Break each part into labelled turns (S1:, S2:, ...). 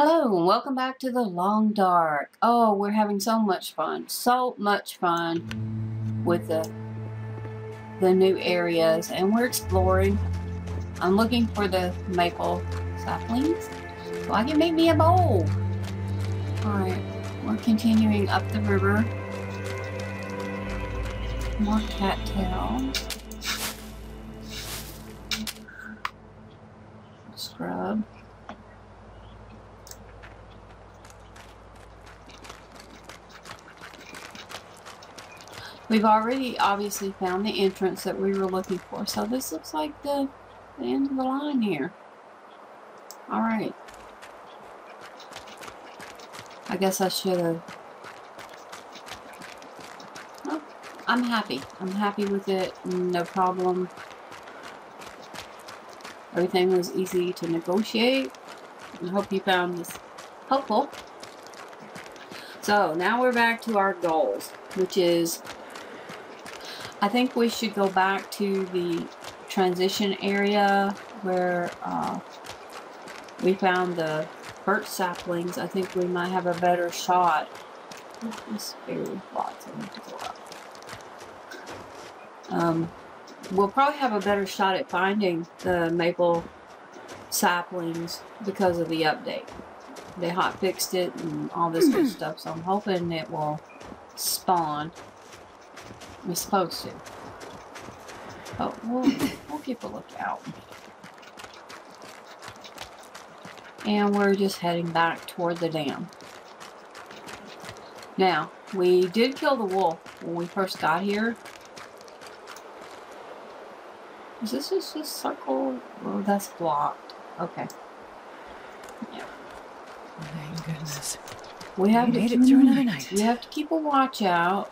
S1: Hello and welcome back to the Long Dark. Oh, we're having so much fun. So much fun with the the new areas and we're exploring. I'm looking for the maple saplings so I can make me a bowl. Alright, we're continuing up the river. More cattail. Scrub. We've already obviously found the entrance that we were looking for, so this looks like the, the end of the line here. Alright. I guess I should have... I'm happy. I'm happy with it. No problem. Everything was easy to negotiate. I hope you found this helpful. So, now we're back to our goals, which is I think we should go back to the transition area where uh, we found the birch saplings. I think we might have a better shot. This very lots Um, we'll probably have a better shot at finding the maple saplings because of the update. They hot fixed it and all this good stuff, so I'm hoping it will spawn. We're supposed to. But we'll, we'll keep a lookout. And we're just heading back toward the dam. Now, we did kill the wolf when we first got here. Is this just a circle? Oh, that's blocked. Okay.
S2: Yeah. Thank goodness.
S1: We have
S2: we
S1: to
S2: made it through another night.
S1: We have to keep a watch out.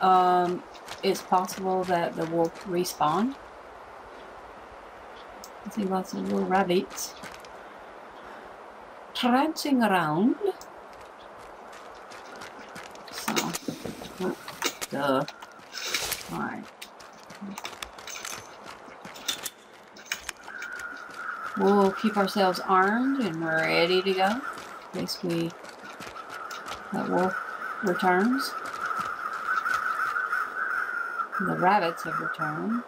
S1: Um, it's possible that the wolf respawn. I see lots of little rabbits prancing around. So, oh, duh. Alright. We'll keep ourselves armed and ready to go in case we that wolf returns. The rabbits have returned.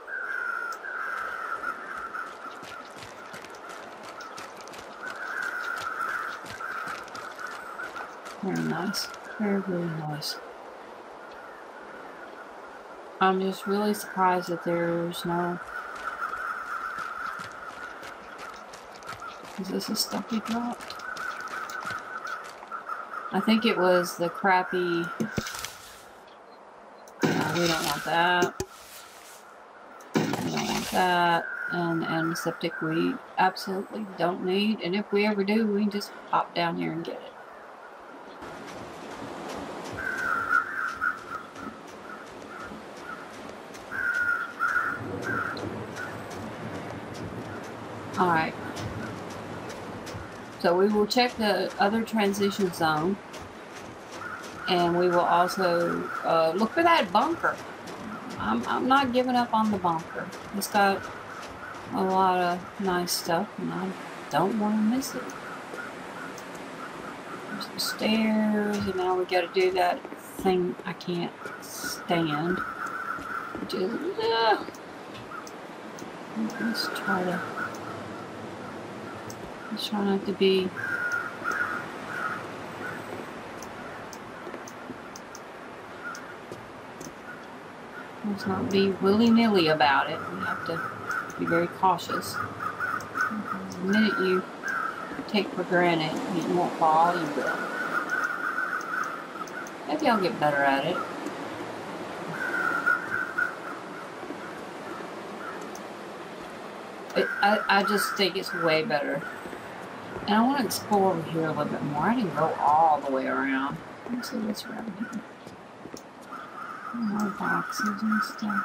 S1: Very nice. Very, very nice. I'm just really surprised that there's no... Is this a stuff he dropped? I think it was the crappy we don't want that. We don't want that. And antiseptic we absolutely don't need. And if we ever do, we just pop down here and get it. Alright. So we will check the other transition zone. And we will also uh, look for that bunker. I'm, I'm not giving up on the bunker. It's got a lot of nice stuff and I don't want to miss it. There's the stairs and now we got to do that thing I can't stand. Which is, uh, let's try to, let's try not to be Let's not be willy-nilly about it. We have to be very cautious. The minute you take for granted you won't fall, you will. Maybe I'll get better at it. it I, I just think it's way better. And I want to explore over here a little bit more. I didn't go all the way around. Let's see what's around here. More boxes and stuff.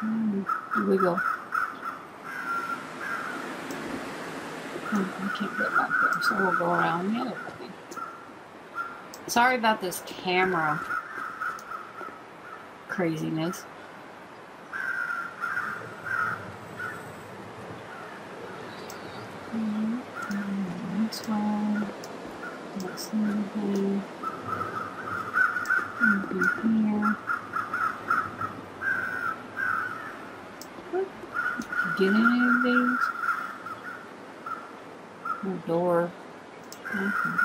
S1: Here we go. Oh, I can't get back there, so we'll go around the other way. Sorry about this camera craziness. Mm -hmm. This one. see anything. Anything here. What? Get any of these? No door. Okay.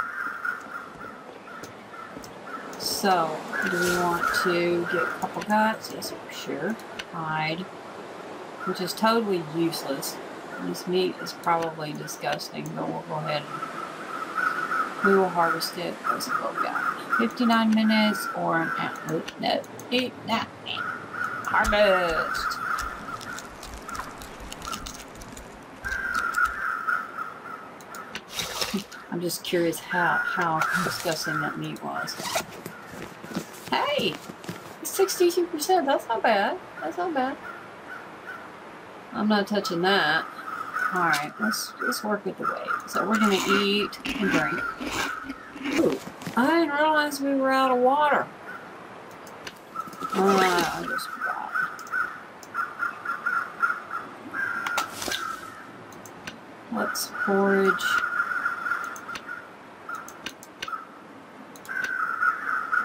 S1: So, do we want to get a couple guts? Yes, sure. Hide. Which is totally useless. This meat is probably disgusting, but we'll go ahead we will harvest it. Let's go got 59 minutes or an hour. Oh, no, eat that. Harvest. I'm just curious how how disgusting that meat was. Hey, 62%. That's not bad. That's not bad. I'm not touching that. Alright, let's let's work with the weight. So we're gonna eat and drink. Ooh, I didn't realize we were out of water. Uh, I just forgot. Let's forage.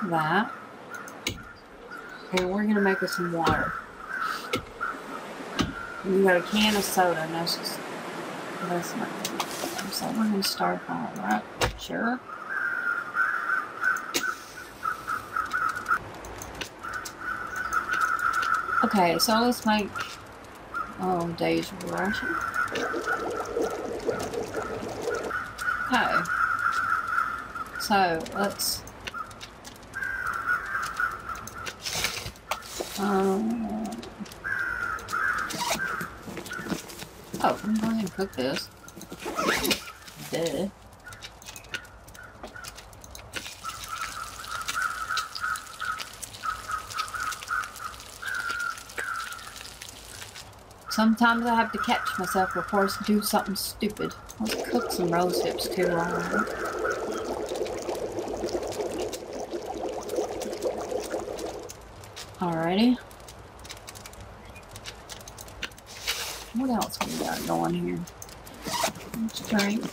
S1: That. Okay, we're gonna make us some water. We got a can of soda, that's not So we're gonna start all right. Sure. Okay, so let's make oh days ration. Okay. So let's um Oh, I'm going to cook this. Duh. Sometimes I have to catch myself before I do something stupid. Let's cook some rose hips too while Alrighty. What else we got going here? Let's drink.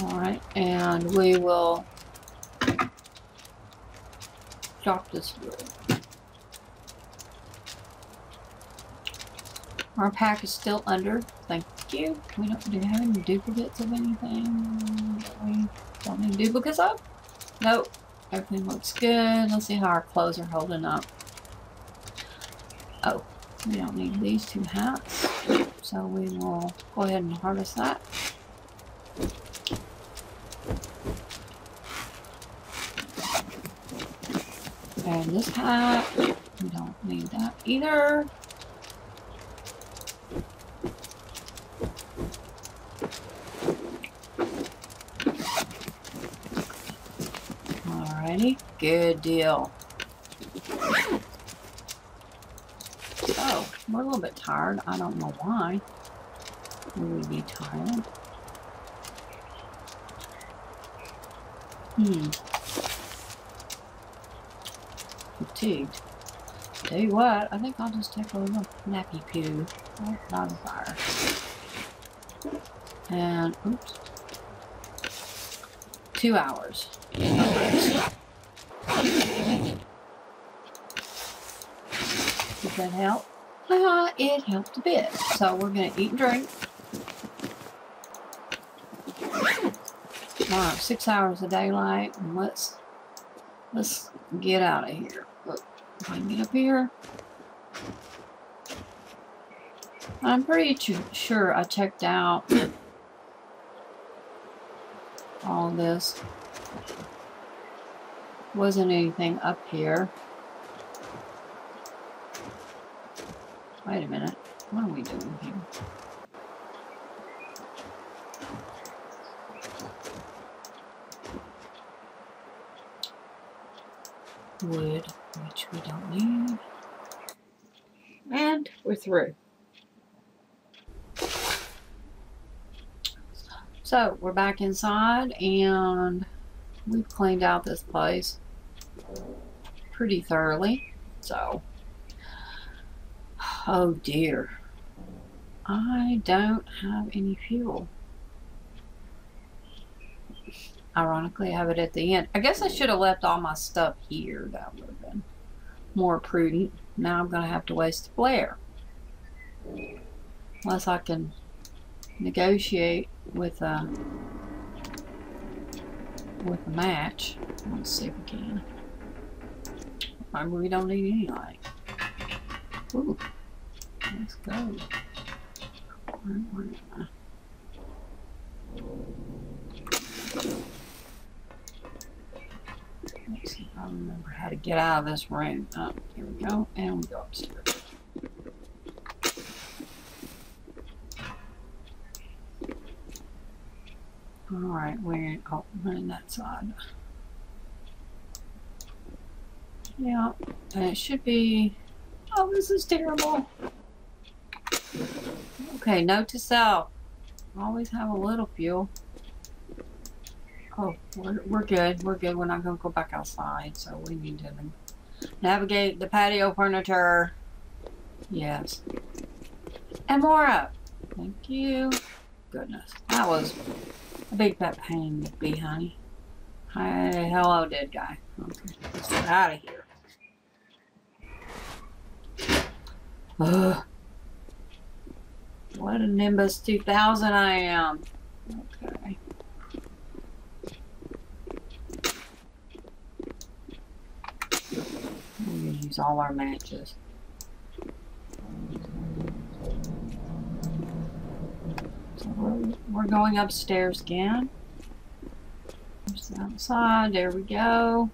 S1: Alright, and we will drop this wood. Our pack is still under. You. We don't do have any duplicates of anything that we don't need duplicates of? Nope. Everything looks good. Let's see how our clothes are holding up. Oh, we don't need these two hats. So we will go ahead and harvest that. And this hat, we don't need that either. Alrighty, good deal. So, we're a little bit tired. I don't know why. We would be tired. Hmm. Fatigued. Tell you what, I think I'll just take a little nappy poo. Oh, not a fire. And, oops. Two hours. Did that help? Uh, it helped a bit. So we're going to eat and drink. Six hours of daylight. And let's, let's get out of here. Look, if I can get up here. I'm pretty sure I checked out all this. Wasn't anything up here. Wait a minute. What are we doing here? Wood, which we don't need. And we're through. So, we're back inside and we've cleaned out this place pretty thoroughly. So, Oh dear. I don't have any fuel. Ironically, I have it at the end. I guess I should have left all my stuff here. That would have been more prudent. Now I'm going to have to waste the flare. Unless I can negotiate with a, with a match. Let's see if we can. Maybe we don't need any light. Ooh. Let's go. I? Let's see if I remember how to get out of this room. Oh, here we go. And we go upstairs. Alright, we're, oh, we're in that side. Yeah, and it should be... Oh, this is terrible. Okay, note to self. Always have a little fuel. Oh, we're, we're good. We're good. We're not going to go back outside, so we need to navigate the patio furniture. Yes. And more up. Thank you. Goodness. That was a big pet pain to be, honey. Hi, hello, dead guy. Okay, let's get out of here. Ugh. What a Nimbus 2000 I am. Okay. We use all our matches. So we're, we're going upstairs again. Just outside, there we go.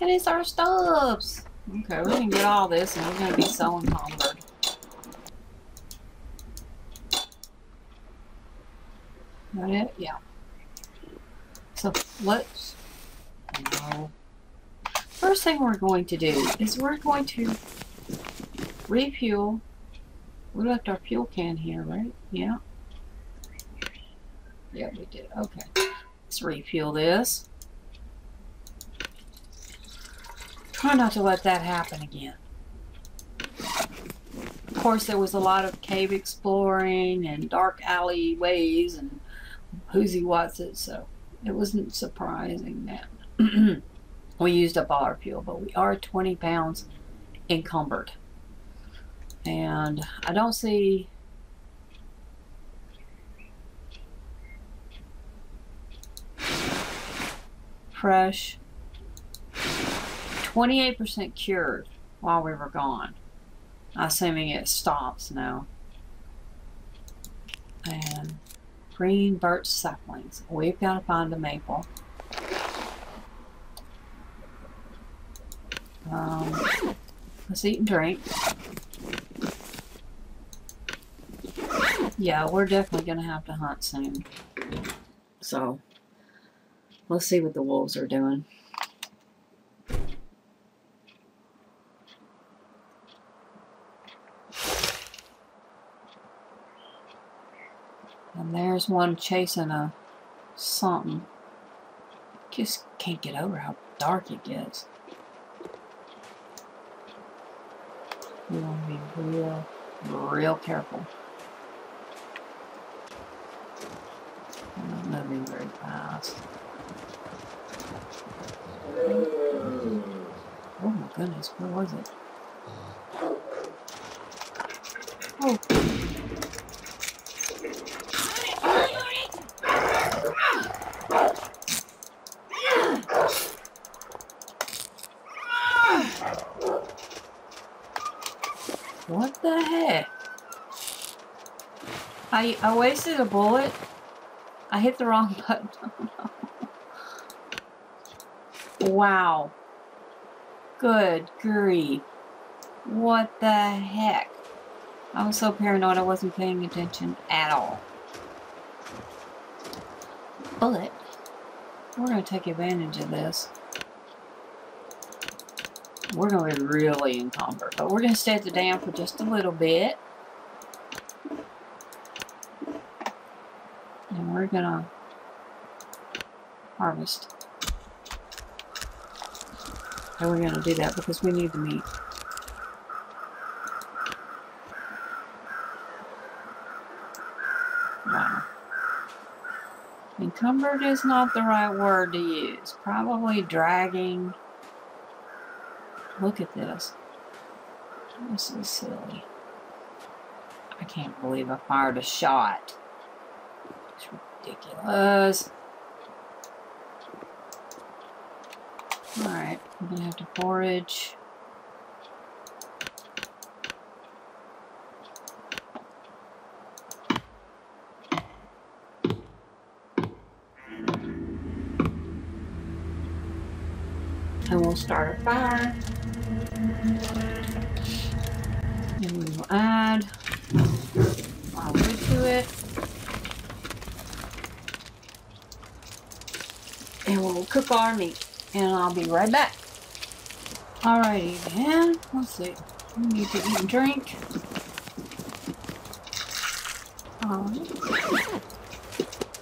S1: And it's our stuffs. Okay, we can get all this and we're going to be so encumbered. That it? Yeah. So let's... No. First thing we're going to do is we're going to refuel. We left our fuel can here, right? Yeah. Yeah, we did. Okay. Let's refuel this. Try not to let that happen again. Of course, there was a lot of cave exploring and dark alleyways and whoozy what's it, so it wasn't surprising that we used up all our fuel, but we are 20 pounds encumbered. And I don't see fresh 28% cured while we were gone. Assuming it stops now. And green birch saplings. We've got to find a maple. Um, let's eat and drink. Yeah, we're definitely going to have to hunt soon. So, let's see what the wolves are doing. There's one chasing a something. Just can't get over how dark it gets. You want to be real, real careful. I'm not moving very fast. Oh my goodness, where was it? What the heck? I, I wasted a bullet. I hit the wrong button. wow. Good grief. What the heck? I was so paranoid I wasn't paying attention at all. But, we're going to take advantage of this we're going to be really encumbered, but we're going to set the dam for just a little bit. And we're going to harvest. And we're going to do that because we need the meat. Wow. Encumbered is not the right word to use. Probably dragging. Look at this. This is silly. I can't believe I fired a shot. It's ridiculous. Alright, I'm gonna have to forage. Start a fire. And we will add our wood to it. And we'll cook our meat. And I'll be right back. Alrighty then. Let's see. We need to eat and drink. Um,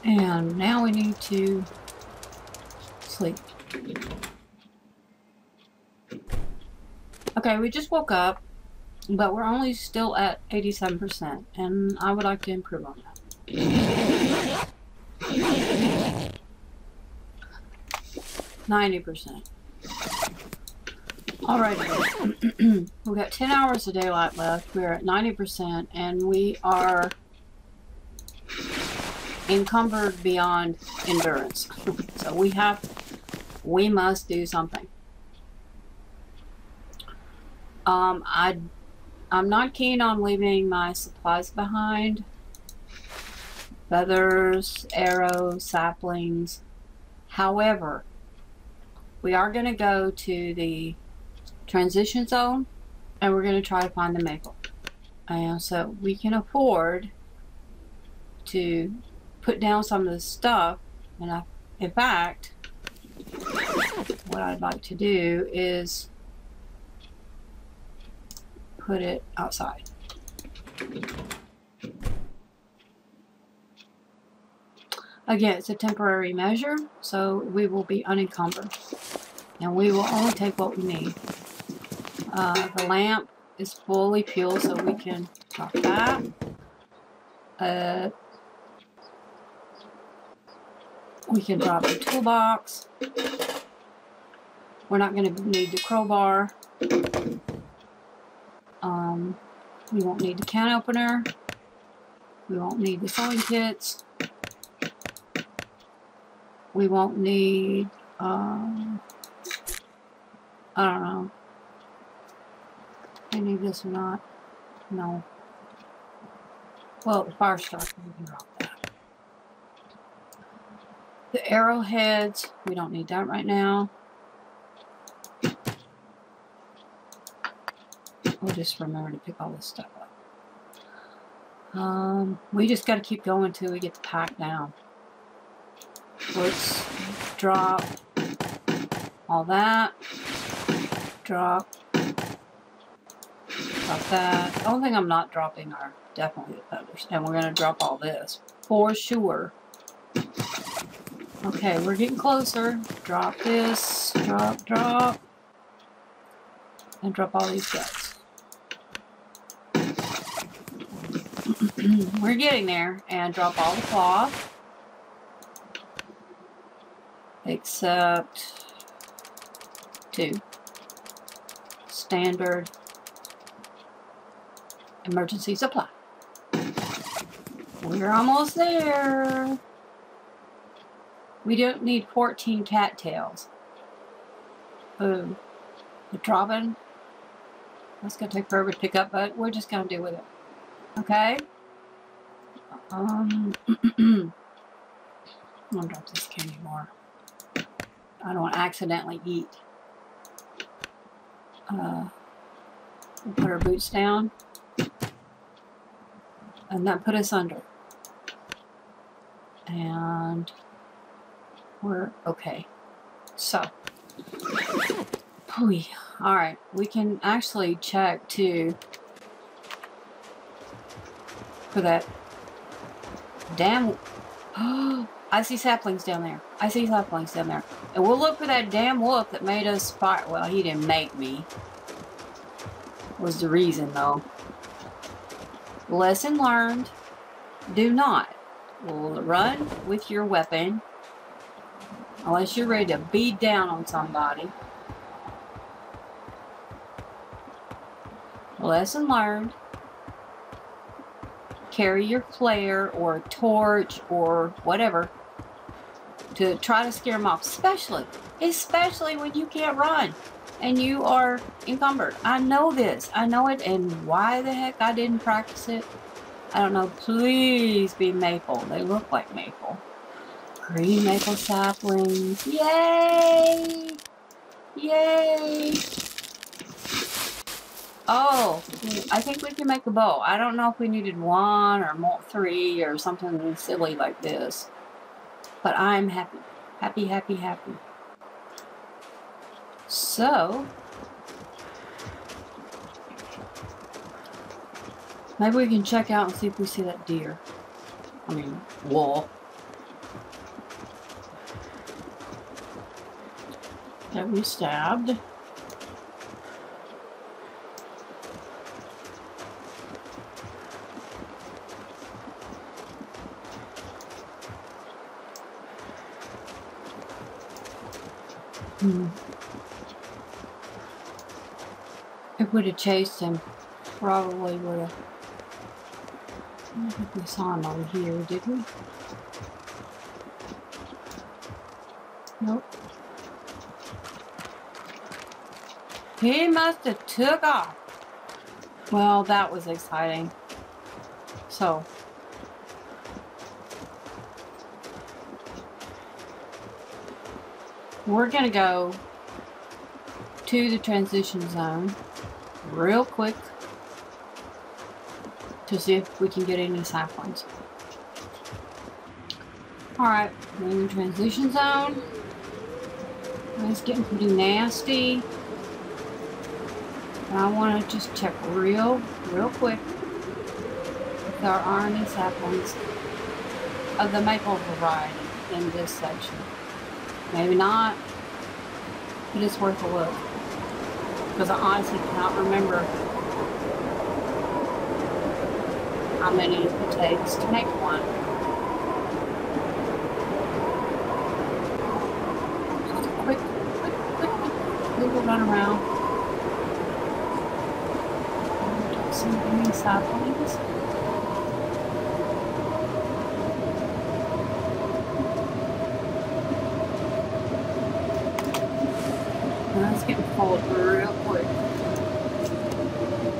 S1: and now we need to sleep. Okay, we just woke up, but we're only still at 87%, and I would like to improve on that. 90%. Alright, we've got 10 hours of daylight left. We're at 90%, and we are encumbered beyond endurance. so we have, we must do something. Um, I, I'm not keen on leaving my supplies behind. Feathers, arrows, saplings. However, we are going to go to the transition zone and we're going to try to find the maple. And so we can afford to put down some of the stuff. And I, in fact, what I'd like to do is put it outside. Again, it's a temporary measure, so we will be unencumbered. And we will only take what we need. Uh, the lamp is fully fueled, so we can drop that. Uh, we can drop the toolbox. We're not going to need the crowbar. Um, we won't need the can opener. We won't need the sewing kits. We won't need, um, I don't know. I need this or not. No. Well, the fire starter, we can drop that. The arrowheads, we don't need that right now. We'll just remember to pick all this stuff up. Um, we just got to keep going until we get the pack down. Let's drop all that. Drop. Drop that. The only thing I'm not dropping are definitely the feathers. And we're going to drop all this. For sure. Okay, we're getting closer. Drop this. Drop, drop. And drop all these guts. we're getting there. And drop all the cloth. Except two. Standard emergency supply. We're almost there. We don't need 14 cattails. Boom. The dropping. That's going to take forever to pick up, but we're just going to deal with it. Okay? Um, to drop this candy bar. I don't accidentally eat. Uh, we'll put our boots down. And that put us under. And we're okay. So, Alright, we can actually check too for that damn. I see saplings down there. I see saplings down there. And we'll look for that damn wolf that made us fire. Well, he didn't make me. Was the reason, though. Lesson learned. Do not run with your weapon unless you're ready to beat down on somebody. Lesson learned. Carry your flare or torch or whatever to try to scare them off, especially, especially when you can't run and you are encumbered. I know this. I know it, and why the heck I didn't practice it, I don't know. Please be maple. They look like maple. Green maple saplings. Yay! Yay! Oh, I think we can make a bow. I don't know if we needed one or more, three or something silly like this. But I'm happy. Happy, happy, happy. So, maybe we can check out and see if we see that deer. I mean, wall. That we stabbed. Hmm. If we'd have chased him, probably would have. I don't think we saw him over here, did we? Nope. He must have took off. Well, that was exciting. So. We're gonna go to the transition zone real quick to see if we can get any saplings. Alright, we're in the transition zone. It's getting pretty nasty. I want to just check real, real quick if there are any saplings of the maple variety in this section. Maybe not, but it's worth a look because I honestly cannot remember how many it takes to make one. Just a quick, quick, quick, quick little run around. See any saplings. Real quick.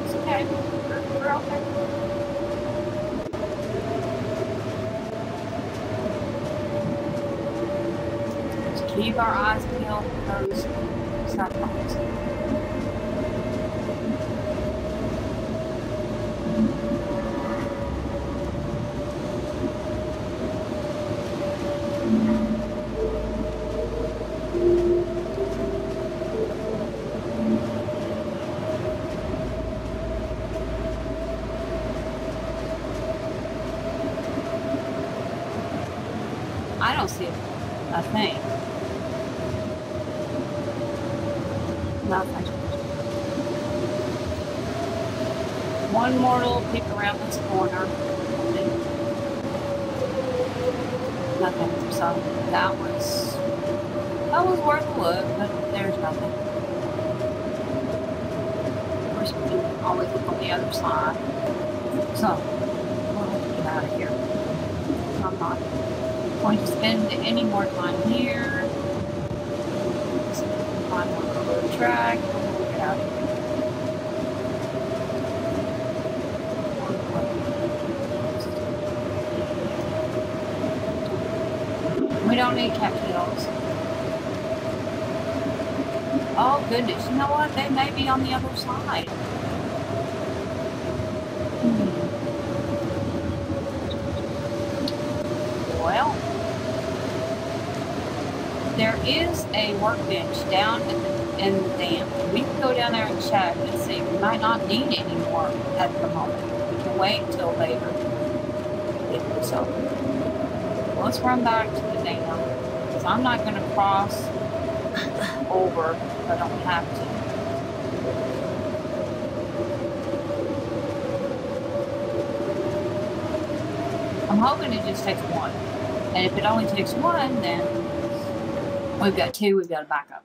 S1: It's okay. We're, okay. Keep our eyes peeled for those saplings. I don't see a thing. Nothing. One more little peek around this corner. Nothing. So that was that was worth a look, but there's nothing. Of course, we can always look on the other side. So we'll have to get out of here. I'm not going to spend any more time here. Just climb over the track. We'll get out of here. We don't need cattails. Oh goodness, you know what? They may be on the other side. Hmm. Well, there is a workbench down in the, in the dam. We can go down there and check and see. We might not need any more at the moment. We can wait until later. So, let's run back to the dam. Because I'm not going to cross over I don't have to. I'm hoping it just takes one. And if it only takes one, then we've got two, we've got a backup.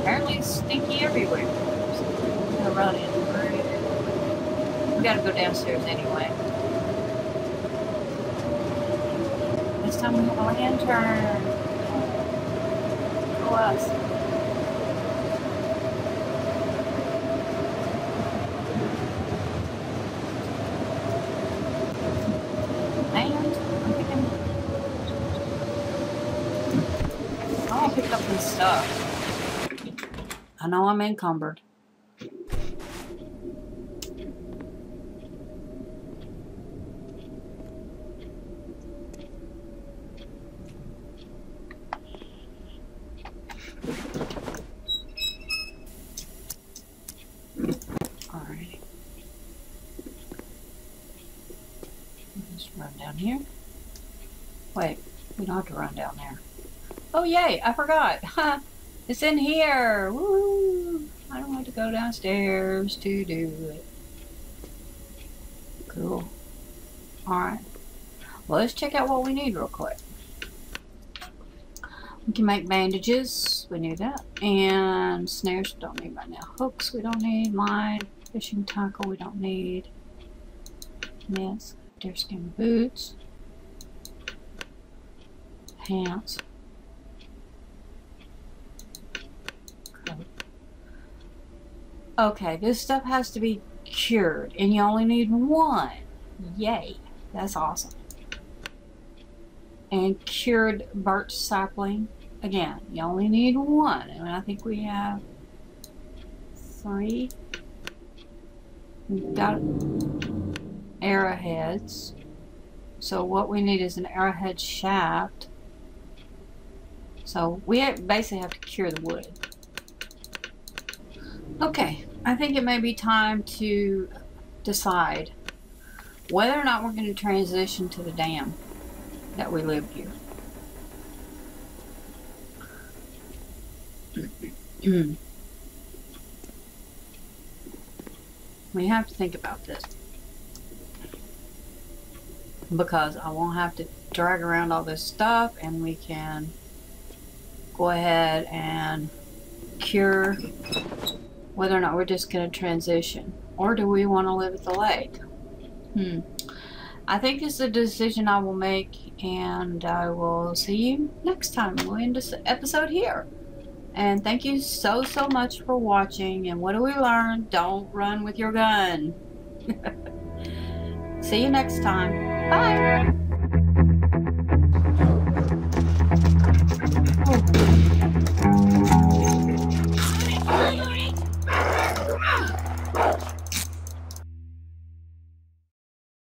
S1: Apparently stinky everywhere. We're gonna run in. We gotta go downstairs anyway. Lantern. Go. And I'm picking. Oh, to pick up this stuff. I know I'm encumbered. Alrighty. Just run down here. Wait, we don't have to run down there. Oh yay, I forgot. It's in here. Woo! I don't want to go downstairs to do it. Cool. Alright. Well, let's check out what we need real quick. We can make bandages. We need that. And snares we don't need right now. Hooks we don't need. Line. Fishing tackle we don't need. Mitts. Deerskin boots. Pants. Okay, this stuff has to be cured. And you only need one. Yay. That's awesome and cured birch sapling. Again, you only need one, and I think we have three. We've got arrowheads. So what we need is an arrowhead shaft. So we basically have to cure the wood. Okay, I think it may be time to decide whether or not we're going to transition to the dam that we live here. we have to think about this. Because I won't have to drag around all this stuff and we can go ahead and cure whether or not we're just going to transition. Or do we want to live at the lake? Hmm. I think it's a decision I will make, and I will see you next time. We'll end this episode here. And thank you so, so much for watching. And what do we learn? Don't run with your gun. see you next time. Bye.